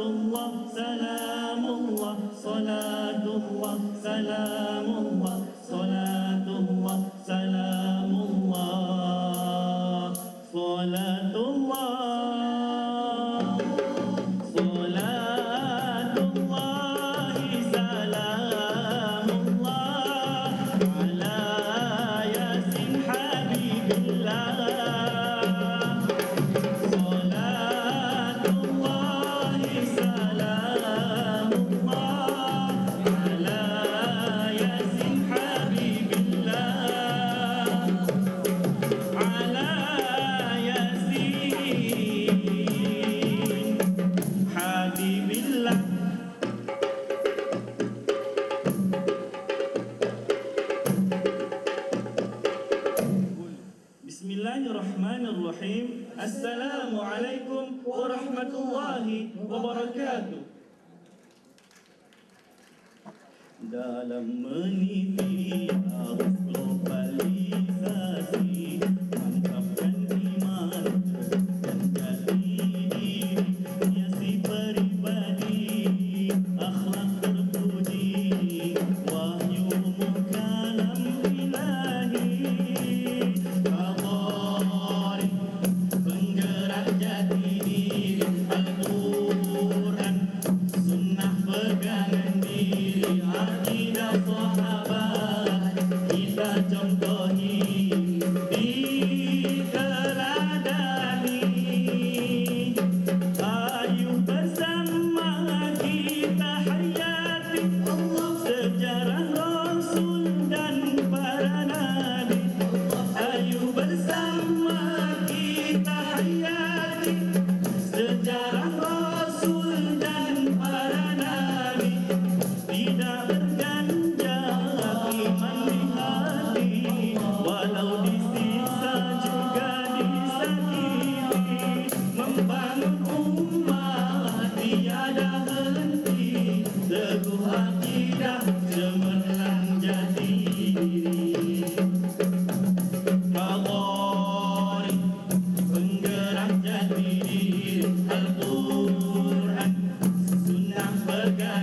الله سلام الله صلاة الله سلام الله. bahagianmu dalam meniti aku berpaling Yeah.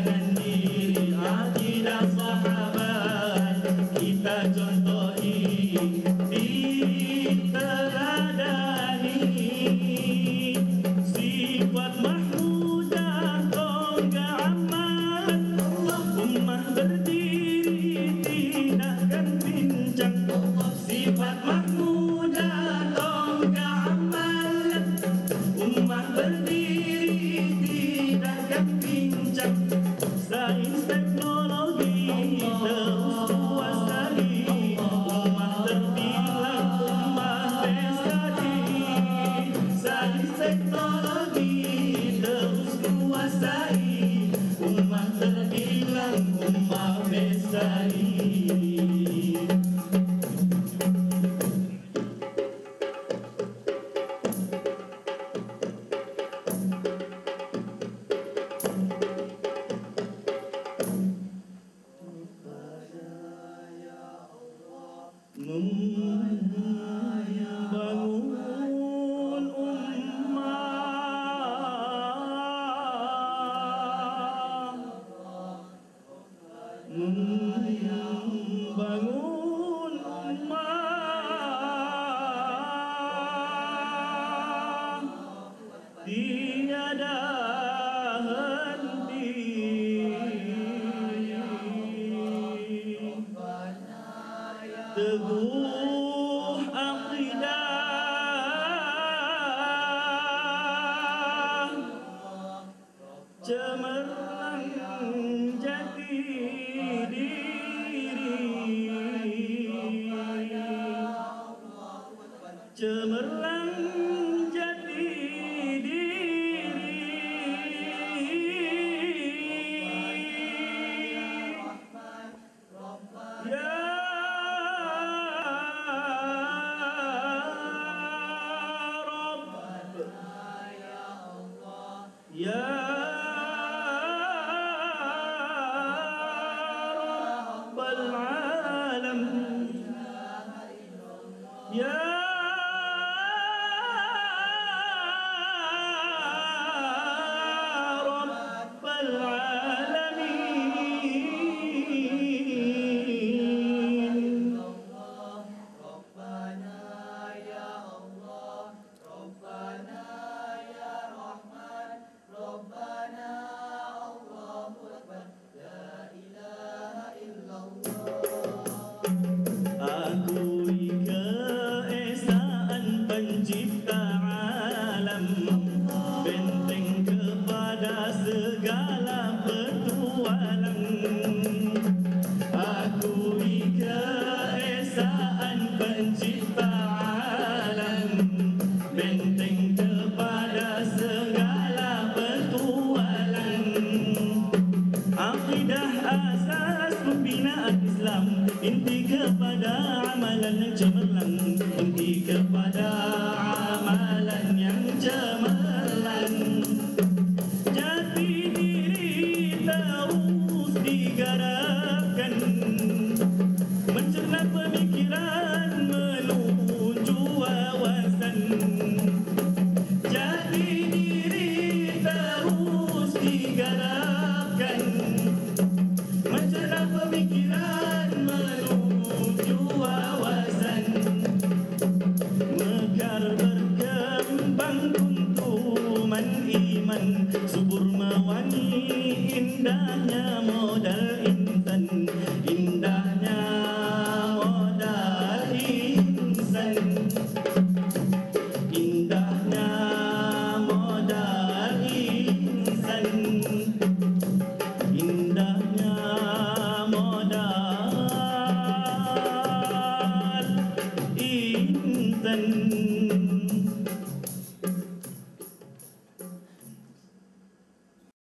I cemerlang jati diri. inti kepada amalan cemerlang. indahnya modal indah